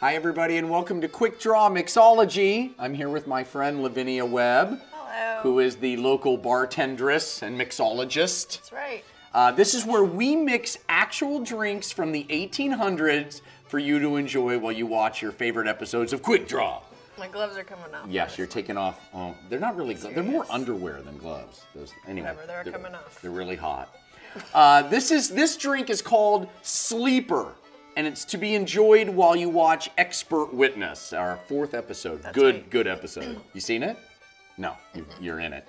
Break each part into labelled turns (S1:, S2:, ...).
S1: Hi, everybody, and welcome to Quick Draw Mixology. I'm here with my friend Lavinia Webb,
S2: Hello.
S1: who is the local bartendress and mixologist.
S2: That's right.
S1: Uh, this is where we mix actual drinks from the 1800s for you to enjoy while you watch your favorite episodes of Quick Draw.
S2: My gloves are coming off.
S1: Yes, you're taking off. Well, they're not really. They're more underwear than gloves. Those anyway.
S2: Whatever, they're coming off.
S1: They're really hot. Uh, this is this drink is called Sleeper, and it's to be enjoyed while you watch Expert Witness, our fourth episode. good,
S2: right.
S1: good episode. You seen it? No, you, you're in it.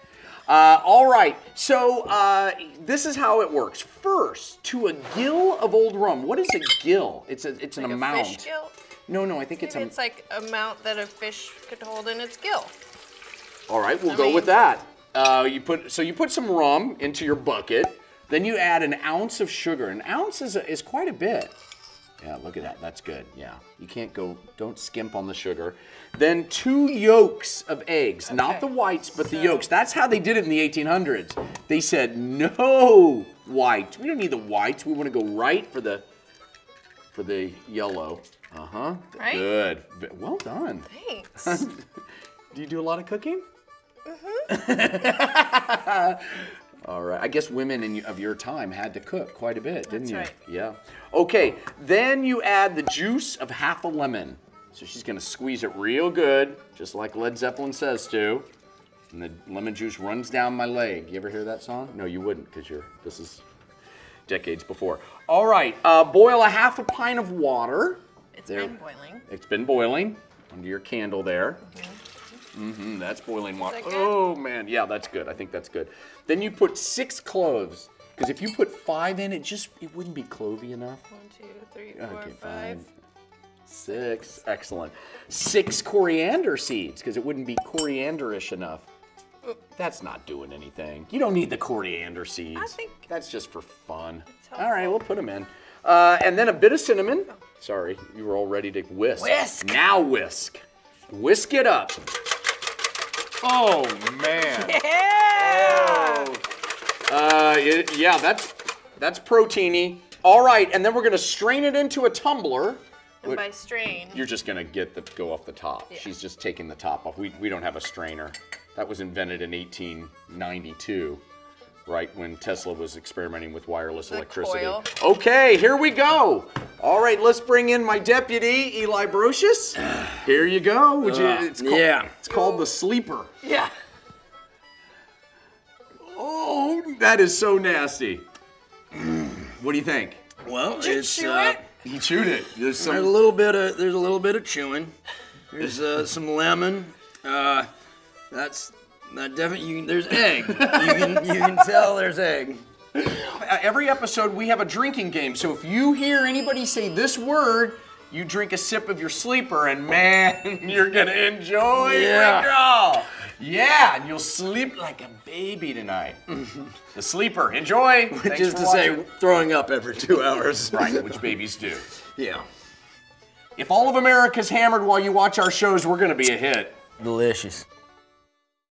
S1: Uh, all right, so uh, this is how it works. First, to a gill of old rum. What is a gill? It's a it's an
S2: Like a
S1: amount.
S2: fish gill.
S1: No, no, I think it's a.
S2: it's like amount that a fish could hold in its gill.
S1: All right, we'll
S2: I
S1: go
S2: mean-
S1: with that. Uh, you put so you put some rum into your bucket, then you add an ounce of sugar. An ounce is, a, is quite a bit. Yeah, look at that. That's good. Yeah, you can't go. Don't skimp on the sugar. Then two yolks of eggs, not the whites, but the yolks. That's how they did it in the 1800s. They said no whites. We don't need the whites. We want to go right for the for the yellow. Uh huh.
S2: Right?
S1: Good. Well done.
S2: Thanks.
S1: Do you do a lot of cooking?
S2: Mm-hmm.
S1: All right. I guess women in, of your time had to cook quite a bit, didn't
S2: That's
S1: you?
S2: right.
S1: Yeah. Okay. Then you add the juice of half a lemon. So she's gonna squeeze it real good, just like Led Zeppelin says to. And the lemon juice runs down my leg. You ever hear that song? No, you wouldn't, because you're. This is decades before. All right. Uh, boil a half a pint of water.
S2: It's
S1: There.
S2: been boiling.
S1: It's been boiling under your candle there. Mm-hmm, that's boiling water. Oh man, yeah, that's good. I think that's good. Then you put six cloves, because if you put five in, it just it wouldn't be clovey enough.
S2: One, two, three, four,
S1: Okay,
S2: five.
S1: Six, excellent. Six coriander seeds, because it wouldn't be corianderish enough. That's not doing anything. You don't need the coriander seeds.
S2: I think-
S1: that's just for fun. All right, we'll put them in. Uh, and then a bit of cinnamon. Sorry, you were all ready to whisk.
S2: Whisk.
S1: Now whisk. Whisk it up. Oh man.
S2: Yeah.
S1: Uh, it- yeah, that's that's proteiny. All right, and then we're gonna strain it into a tumbler.
S2: And by strain,
S1: You're just gonna get the go off the top.
S2: Yeah.
S1: She's just taking the top off. We, we don't have a strainer. That was invented in 1892, right when Tesla was experimenting with wireless
S2: The
S1: electricity.
S2: coil.
S1: Okay, here we go. All right, let's bring in my deputy, Eli Brocious. Here you go. Would you?
S3: Uh,
S1: It's called,
S3: yeah.
S1: It's called the sleeper.
S2: yeah.
S1: Oh, that is so nasty. What do you think?
S3: Well,
S2: you
S3: it's
S2: chew
S3: uh,
S2: it?
S1: He chewed it. There's
S3: there's a little bit of there's a little bit of chewing. There's uh, some lemon. Uh, that's that definitely. There's egg. You can you can tell there's egg.
S1: Every episode we have a drinking game. So if you hear anybody say this word, you drink a sip of your sleeper, and man, you're gonna enjoy
S3: Yeah.
S1: Yeah, and you'll sleep like a baby tonight. the sleeper. Enjoy. Thanks is
S3: to say, throwing up every two hours.
S1: right, which babies do.
S3: Yeah.
S1: If all of America's hammered while you watch our shows, we're gonna be a hit.
S3: Delicious.